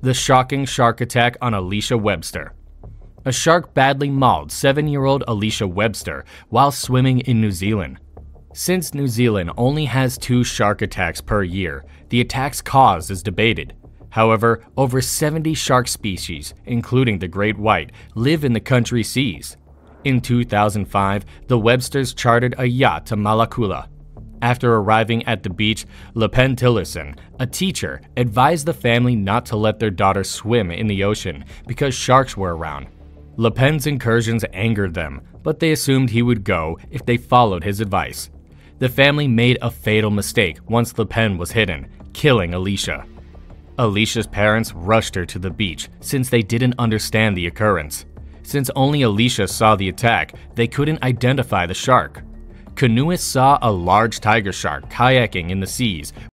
the shocking shark attack on Alysha Webster. A shark badly mauled seven year old Alysha Webster while swimming in New Zealand. Since New Zealand only has two shark attacks per year, the attack's cause is debated. However, over 70 shark species, including the great white, live in the country's seas. In 2005, the Websters chartered a yacht to Malakula. After arriving at the beach, Le Pen Tillerson, a teacher, advised the family not to let their daughter swim in the ocean because sharks were around. Le Pen's incursions angered them, but they assumed he would go if they followed his advice. The family made a fatal mistake once Le Pen was hidden, killing Alysha. Alysha's parents rushed her to the beach since they didn't understand the occurrence. Since only Alysha saw the attack, they couldn't identify the shark. Canoeists saw a large tiger shark kayaking in the seas